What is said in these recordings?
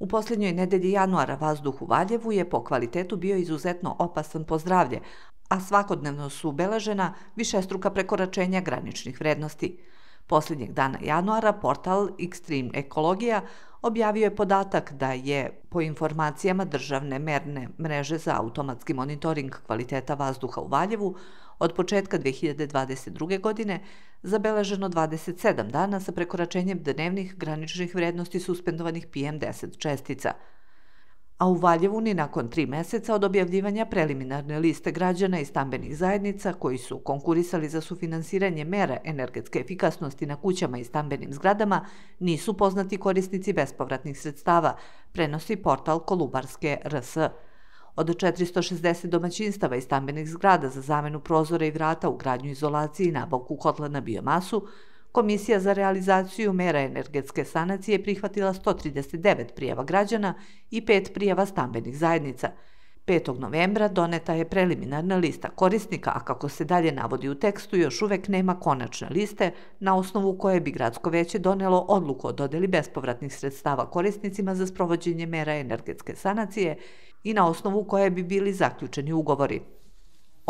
U posljednjoj nedelji januara vazduh u Valjevu je po kvalitetu bio izuzetno opasan po zdravlje, a svakodnevno su ubeležena višestruka prekoračenja graničnih vrednosti. Posljednjeg dana januara portal Extreme Ekologija objavio je podatak da je, po informacijama državne merne mreže za automatski monitoring kvaliteta vazduha u Valjevu, od početka 2022. godine zabeleženo 27 dana sa prekoračenjem dnevnih graničnih vrednosti suspendovanih PM10 čestica – a u Valjevu ni nakon tri meseca od objavljivanja preliminarne liste građana i stambenih zajednica koji su konkurisali za sufinansiranje mera energetske efikasnosti na kućama i stambenim zgradama nisu poznati korisnici bespovratnih sredstava, prenosi portal Kolubarske RS. Od 460 domaćinstava i stambenih zgrada za zamenu prozora i vrata u gradnju izolaciji i nabavku kotla na biomasu, Komisija za realizaciju mera energetske sanacije prihvatila 139 prijava građana i 5 prijava stambenih zajednica. 5. novembra doneta je preliminarna lista korisnika, a kako se dalje navodi u tekstu, još uvek nema konačne liste na osnovu koje bi gradsko veće donelo odluku o dodeli bespovratnih sredstava korisnicima za sprovođenje mera energetske sanacije i na osnovu koje bi bili zaključeni ugovori.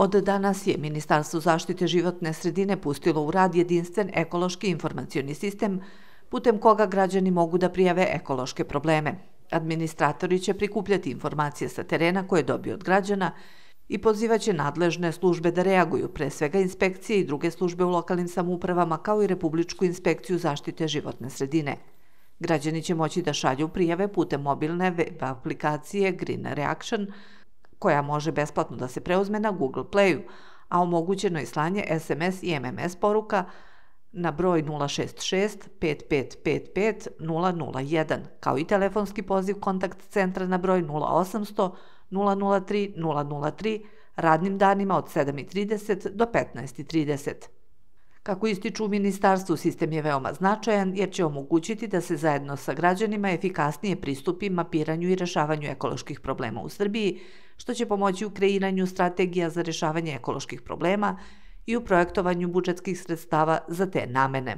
Od danas je Ministarstvo zaštite životne sredine pustilo u rad jedinstven ekološki informacioni sistem putem koga građani mogu da prijave ekološke probleme. Administratori će prikupljati informacije sa terena koje dobiju od građana i pozivaće nadležne službe da reaguju, pre svega inspekcije i druge službe u lokalnim samoupravama kao i Republičku inspekciju zaštite životne sredine. Građani će moći da šalju prijave putem mobilne web aplikacije Green Reaction, koja može besplatno da se preuzme na Google Playu, a omogućeno je slanje SMS i MMS poruka na broj 066 5555 001, kao i telefonski poziv kontakt centra na broj 0800 003 003 radnim danima od 7.30 do 15.30. Kako ističu u ministarstvu, sistem je veoma značajan jer će omogućiti da se zajedno sa građanima efikasnije pristupi mapiranju i rešavanju ekoloških problema u Srbiji, što će pomoći u kreiranju strategija za rešavanje ekoloških problema i u projektovanju budžetskih sredstava za te namene.